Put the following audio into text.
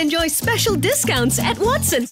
Enjoy special discounts at Watson's.